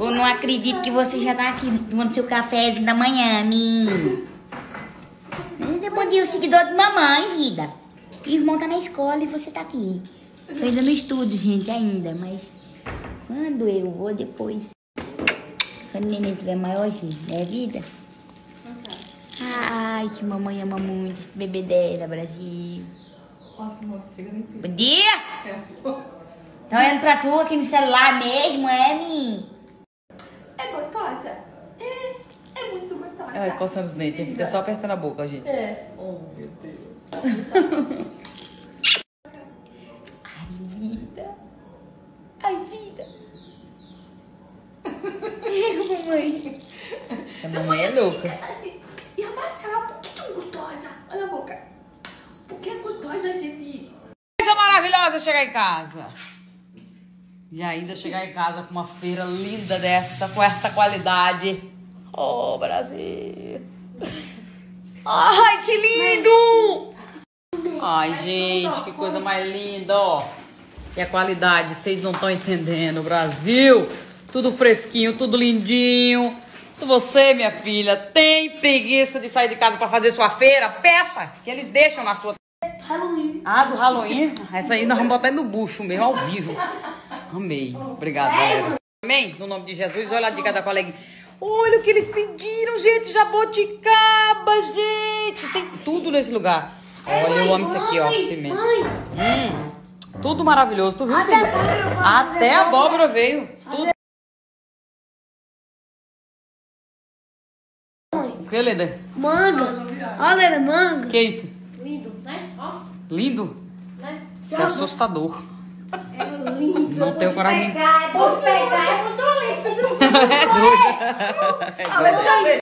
Eu não acredito que você já tá aqui tomando seu cafezinho da manhã, menino. Bom dia, o seguidor de mamãe, vida. O irmão tá na escola e você tá aqui. Tô ainda no estudo, gente, ainda, mas quando eu vou depois. Quando o neném tiver maiorzinho, né, vida? Ai, que mamãe ama muito esse bebê dela, Brasil. Nossa, nem Bom dia! Tá olhando pra tu aqui no celular mesmo, é, Mi? É gostosa? É, é muito gostosa. Ai, coçando os dentes. Fica só apertando a boca, gente. É. Oh, meu Deus. Ai, vida. Ai, vida. mamãe. A mamãe é louca. Assim, e a Marcela, por que tão gostosa? Olha a boca. Por que é gostosa, gente? Coisa maravilhosa chegar em casa. E ainda chegar em casa com uma feira linda dessa, com essa qualidade. Oh, Brasil. Ai, que lindo! Ai, gente, que coisa mais linda, ó. E a qualidade, vocês não estão entendendo. Brasil, tudo fresquinho, tudo lindinho. Se você, minha filha, tem preguiça de sair de casa para fazer sua feira, peça, que eles deixam na sua Halloween. ah, do Halloween? Essa aí nós vamos botar no bucho mesmo, ao vivo. Amei. Obrigada, galera. Amém? No nome de Jesus, olha a dica da coleguinha. Olha o que eles pediram, gente. Jaboticaba, gente. Tem tudo nesse lugar. Olha, eu amo isso aqui, ó. Pimenta. Mãe, Hum, tudo maravilhoso. Tu viu, Até filho? abóbora, Até a abóbora veio. Tudo. O que, Leda? manga. Olha, manga. Que é isso? Lindo, né? Ó, Lindo? né? Isso é assustador. É lindo. Não tenho coragem. Vou pegar, eu tô lindo. É doido. É doido.